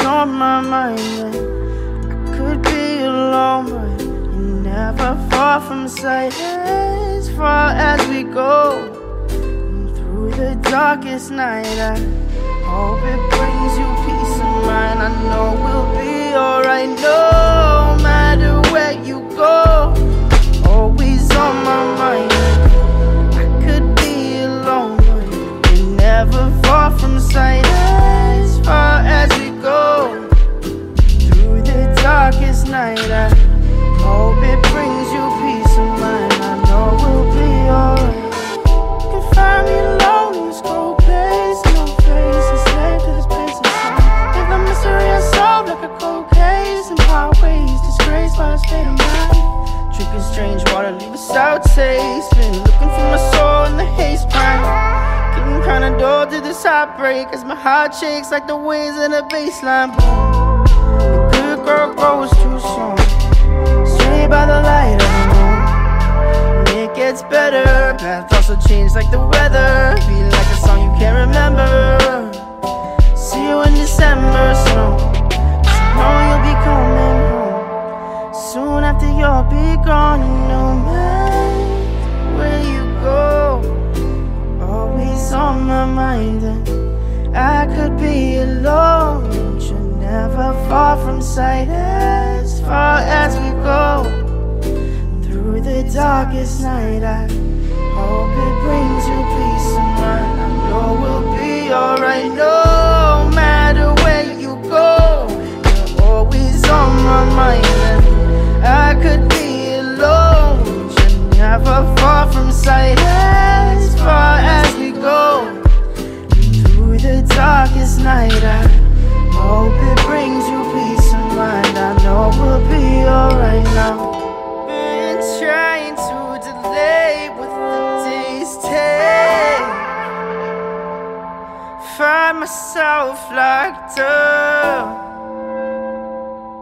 mind. I could be alone, but you're never far from sight. As far as we go through the darkest night, I hope it brings you peace of mind. I know we'll be alright, night, I hope it brings you peace of mind. I know we'll be alright. You can find me alone in this cold place, no faces led to this place inside. If the mystery unsolved like a cold case, and highways disgraced by a state of mind. Drinking strange water, leave a sour taste. Been looking for my soul in the haze pine. Getting kinda dull to this heartbreak as my heart shakes like the waves in a baseline. Boom. The grows too soon. Straight by the light of the moon. And it gets better. Paths also change like the weather. Feel like a song you can't remember. See you in December snow. So know you'll be coming home. Soon after you'll be gone, no matter where you go, always on my mind. And I could be alone, never far from sight. As far as we go through the darkest night, I hope it brings you peace of mind. I know we'll be alright, no Locked up,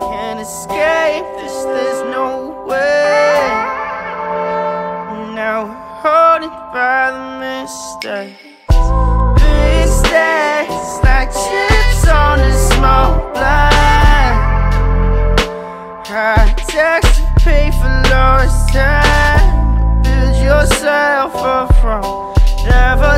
Can't escape this, there's no way. Now we're holding by the mistakes. Mistakes like chips on a small blind. High tax to pay for lost time. Build yourself up from never.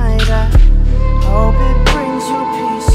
I Hope it brings you peace.